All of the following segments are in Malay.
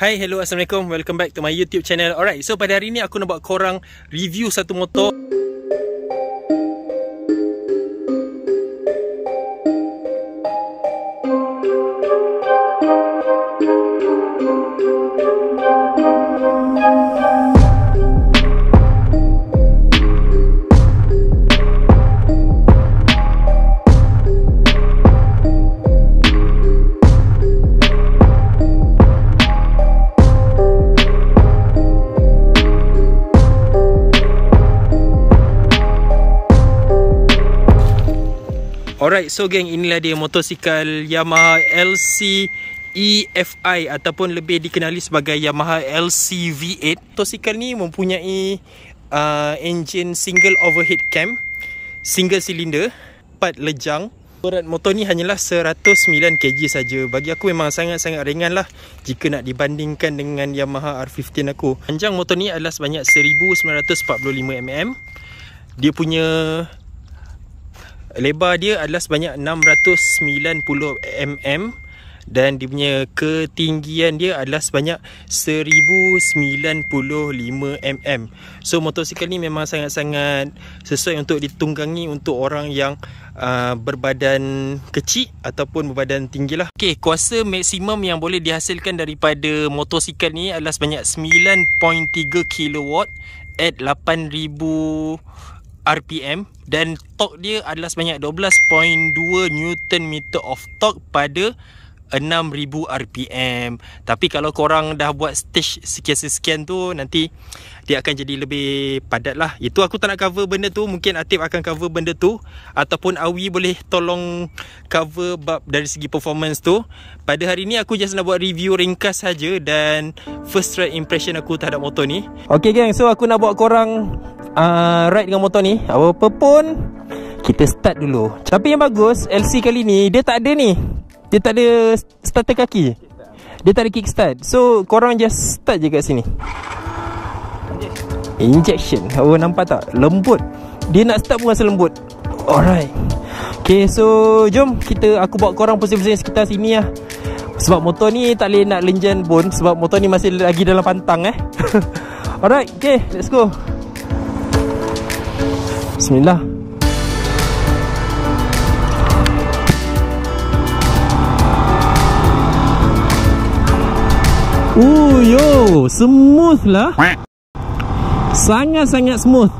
Hai, hello, Assalamualaikum. Welcome back to my YouTube channel. Alright, so pada hari ni aku nak buat korang review satu motor. Alright, so geng, inilah dia motosikal Yamaha LC EFI ataupun lebih dikenali sebagai Yamaha LC V8. Motosikal ni mempunyai uh, engine single overhead cam, single cylinder, 4 lejang. Berat motor ni hanyalah 109 kg saja. Bagi aku memang sangat-sangat ringan lah jika nak dibandingkan dengan Yamaha R15 aku. Panjang motor ni adalah sebanyak 1945 mm. Dia punya lebar dia adalah sebanyak 690 mm dan dia punya ketinggian dia adalah sebanyak 1095 mm. So motosikal ni memang sangat-sangat sesuai untuk ditunggangi untuk orang yang uh, berbadan kecil ataupun berbadan tinggi lah. Okay, kuasa maksimum yang boleh dihasilkan daripada motosikal ni adalah sebanyak 9.3 kW at 8000 RPM dan torque dia adalah sebanyak 12.2 Newton meter of torque pada 6000 RPM. Tapi kalau korang dah buat stage sekian-sekian tu nanti dia akan jadi lebih padat lah. Itu aku tak nak cover benda tu. Mungkin Atif akan cover benda tu ataupun Awi boleh tolong cover bab dari segi performance tu. Pada hari ni aku just nak buat review ringkas saja dan first impression aku terhadap motor ni. Okay gang, so aku nak buat korang uh, ride dengan motor ni Apa-apa pun Kita start dulu. Tapi yang bagus LC kali ni Dia tak ada ni. Dia tak ada starter kaki. Dia tak ada kickstart So korang just start je kat sini. Injection. Oh nampak tak? Lembut. Dia nak start pun rasa lembut. Alright. Okay so Jom kita Aku bawa korang pusing-pusing sekitar sini lah. Sebab motor ni tak boleh nak lenjan pun Sebab motor ni masih lagi dalam pantang eh. Alright Okay let's go Bismillah. Oh yo, smooth lah. Sangat-sangat smooth.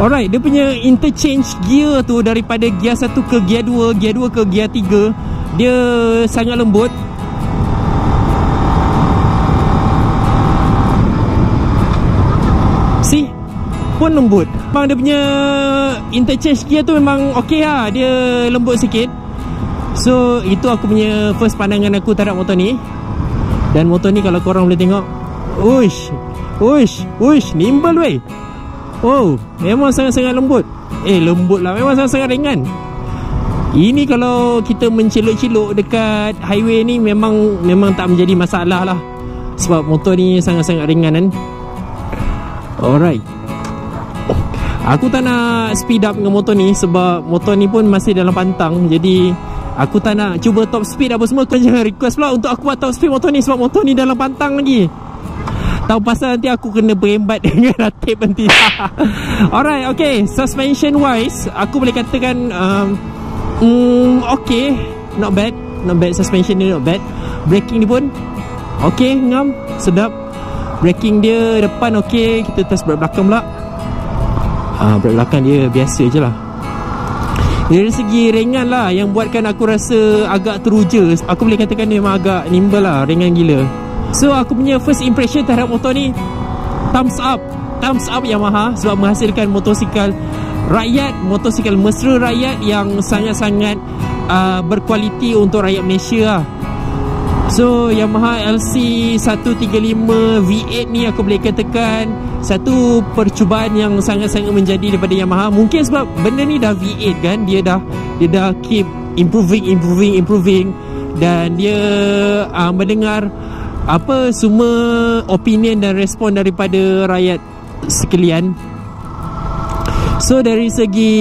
Alright, dia punya interchange gear tu daripada gear 1 ke gear 2, gear 2 ke gear 3 Dia sangat lembut pun lembut. Memang dia punya interchange gear tu memang okey lah. Dia lembut sikit. So itu aku punya first pandangan aku terhadap motor ni. Dan motor ni kalau korang boleh tengok Uish Uish Uish Nimble weh. Oh Memang sangat-sangat lembut. Eh lembut lah. Memang sangat-sangat ringan. Ini kalau kita menceluk-celuk dekat highway ni Memang memang tak menjadi masalah lah. Sebab motor ni sangat-sangat ringan kan Alright. Aku tak nak speed up dengan motor ni Sebab motor ni pun masih dalam pantang. Jadi Aku tak nak cuba top speed apa semua. Kau jangan request pula untuk aku buat top speed motor ni Sebab motor ni dalam pantang lagi. Tahu pasal nanti aku kena berembat dengan ratip nanti. Alright okay. Suspension wise Aku boleh katakan um, mm, Okay. Not bad. Not bad. Suspension ni not bad. Braking ni pun Okay ngam. Sedap Braking dia depan okay Kita test belakang pula. Uh, Berat belakang dia biasa je lah. Dari segi ringan lah Yang buatkan aku rasa agak teruja. Aku boleh katakan dia memang agak nimble lah Ringan gila. So aku punya first impression terhadap motor ni Thumbs up. Thumbs up Yamaha Sebab menghasilkan motosikal rakyat Motosikal mesra rakyat Yang sangat-sangat uh, berkualiti untuk rakyat Malaysia lah So Yamaha LC 135 V8 ni aku boleh katakan satu percubaan yang sangat-sangat menjadi daripada Yamaha. Mungkin sebab benda ni dah V8 kan, dia dah dia dah keep improving improving improving dan dia uh, mendengar apa semua opinion dan respon daripada rakyat sekalian. So dari segi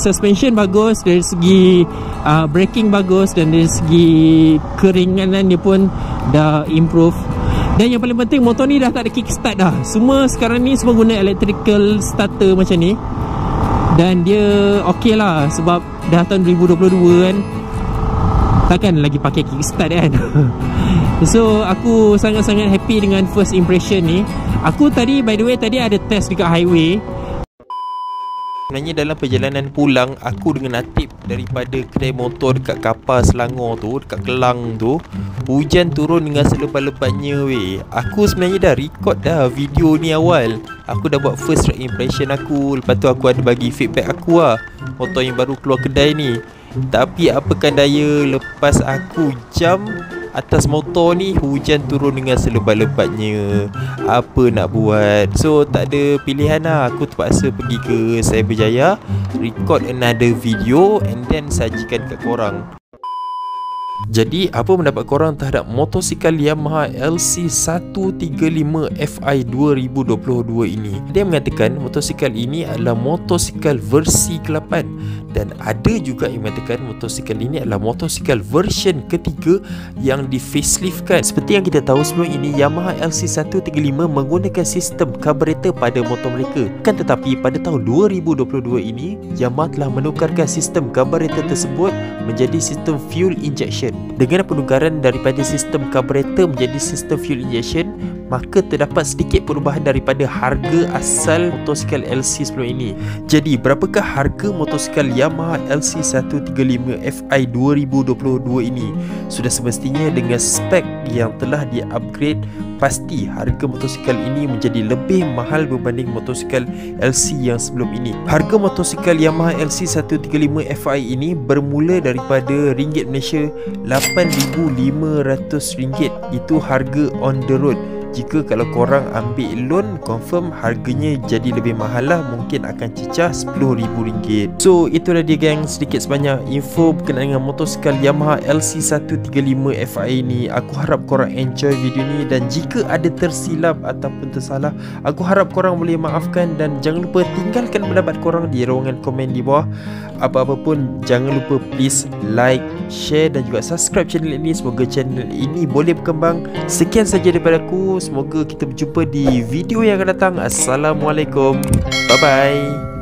suspension bagus, dari segi uh, braking bagus dan dari segi keringanan dia pun dah improve. Dan yang paling penting motor ni dah tak ada kickstart dah. Semua sekarang ni semua guna electrical starter macam ni. Dan dia ok lah sebab dah tahun 2022 kan. Takkan lagi pakai kickstart kan? So aku sangat-sangat happy dengan first impression ni. Aku tadi by the way tadi ada test dekat highway Sebenarnya dalam perjalanan pulang Aku dengan Atip daripada kedai motor dekat kapal Selangor tu Dekat Kelang tu Hujan turun dengan selebat-lebatnya weh. Aku sebenarnya dah record dah video ni awal. Aku dah buat first impression aku. Lepas tu aku ada bagi feedback aku lah. Motor yang baru keluar kedai ni. Tapi apakah daya lepas aku jam atas motor ni hujan turun dengan selebat-lebatnya. Apa nak buat? So tak ada pilihan lah. Aku terpaksa pergi ke Cyberjaya Record another video And then sajikan kat korang jadi apa pendapat korang terhadap motosikal Yamaha LC135 FI 2022 ini? Dia mengatakan motosikal ini adalah motosikal versi ke-8 dan ada juga yang mengatakan motosikal ini adalah motosikal version ketiga yang di faceliftkan. Seperti yang kita tahu sebelum ini Yamaha LC135 menggunakan sistem carburetor pada motor mereka. Kan tetapi pada tahun 2022 ini Yamaha telah menukarkan sistem carburetor tersebut menjadi sistem fuel injection. Dengan penukaran daripada sistem carburetor menjadi sistem fuel injection, maka terdapat sedikit perubahan daripada harga asal motosikal LC sebelum ini. Jadi, berapakah harga motosikal Yamaha LC135 FI 2022 ini? Sudah semestinya dengan spek yang telah di-upgrade, pasti harga motosikal ini menjadi lebih mahal berbanding motosikal LC yang sebelum ini. Harga motosikal Yamaha LC135 FI ini bermula daripada ringgit Malaysia RM8,500 Itu harga on the road jika kalau korang ambil loan confirm harganya jadi lebih mahal lah. Mungkin akan cecah RM10,000 so itulah dia gang sedikit sebanyak info berkenaan dengan motosikal Yamaha LC135 FI ni. Aku harap korang enjoy video ni dan jika ada tersilap ataupun tersalah aku harap korang boleh maafkan dan jangan lupa tinggalkan pendapat korang di ruangan komen di bawah. Apa-apa pun jangan lupa please like, share dan juga subscribe channel ini. Semoga channel ini boleh berkembang. Sekian saja daripada aku Semoga kita berjumpa di video yang akan datang. Assalamualaikum. Bye bye